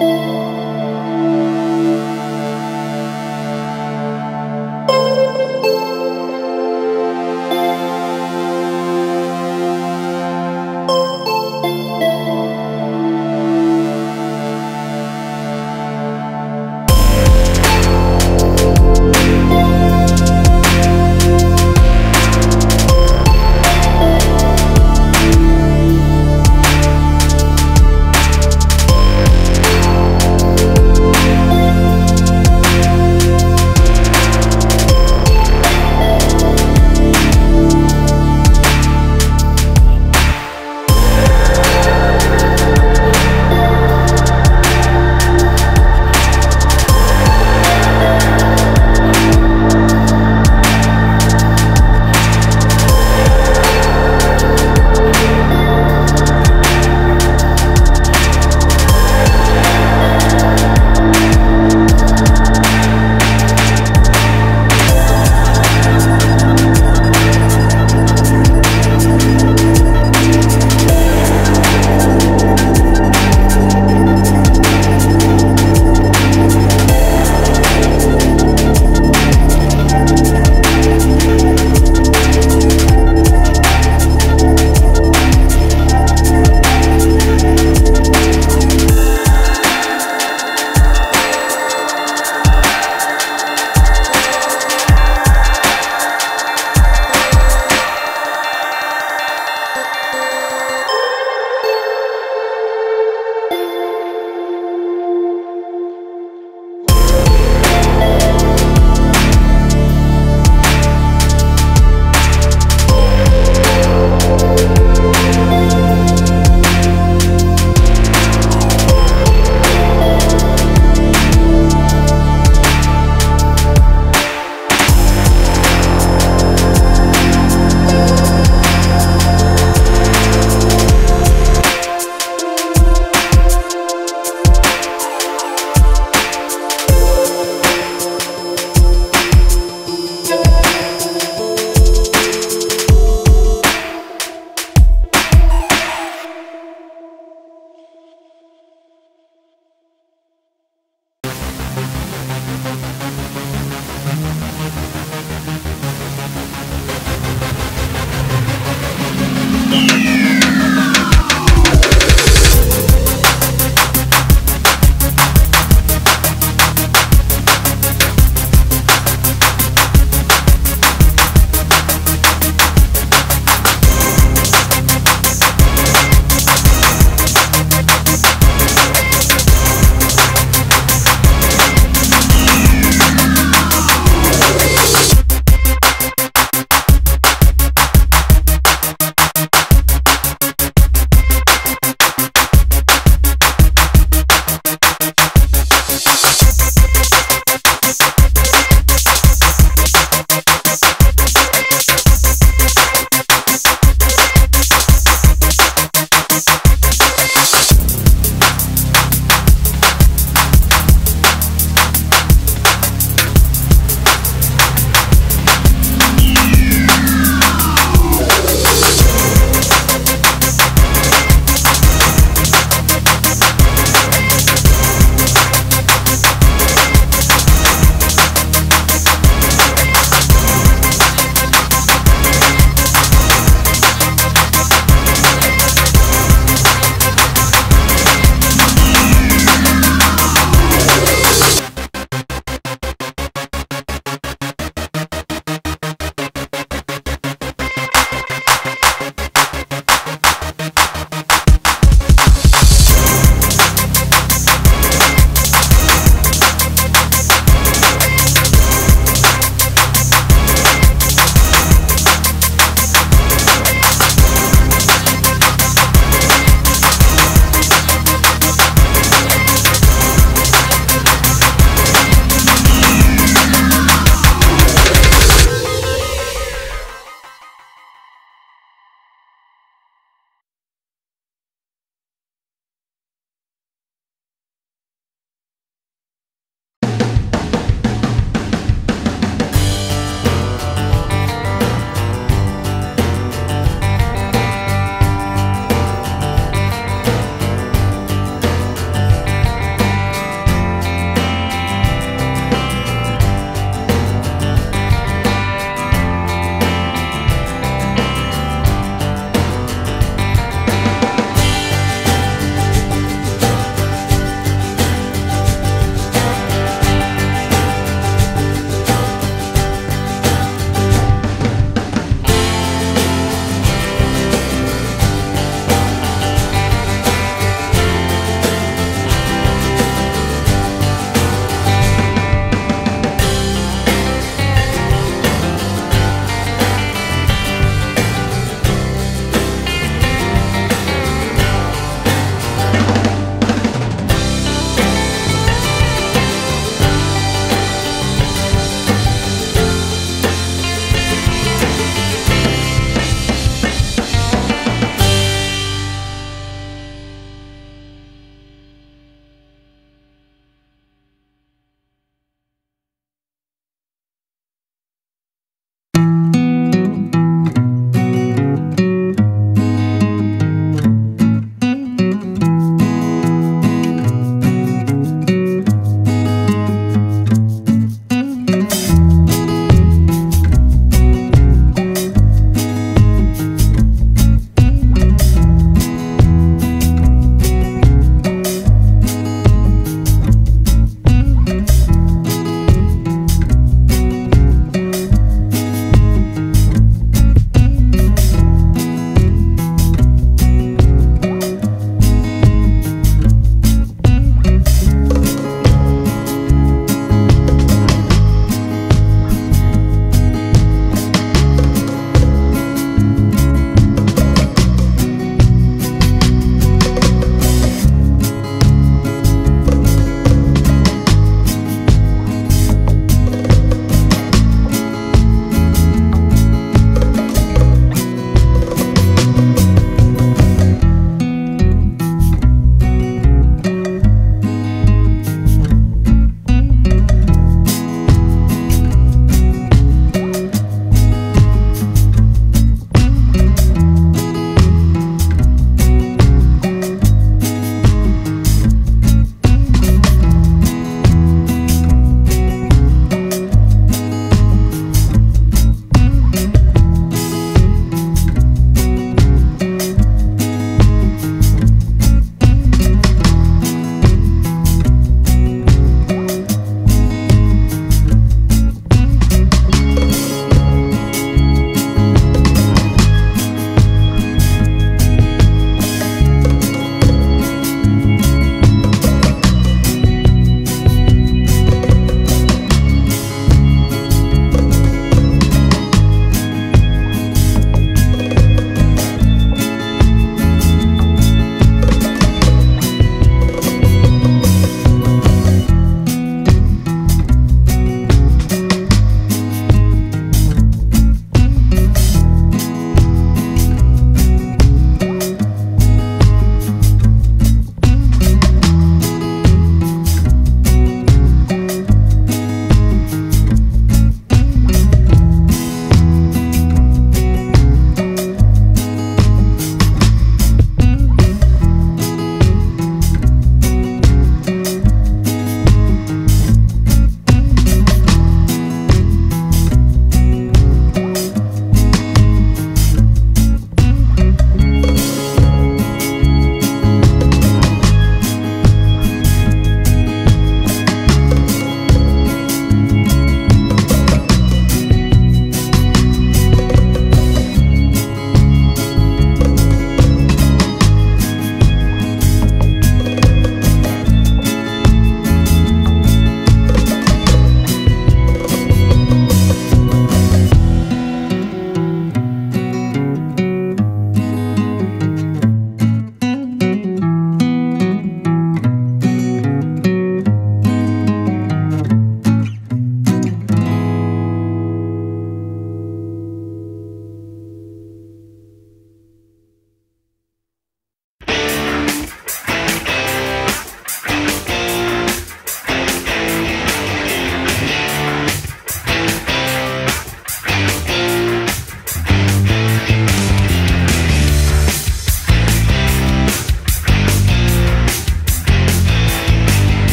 Música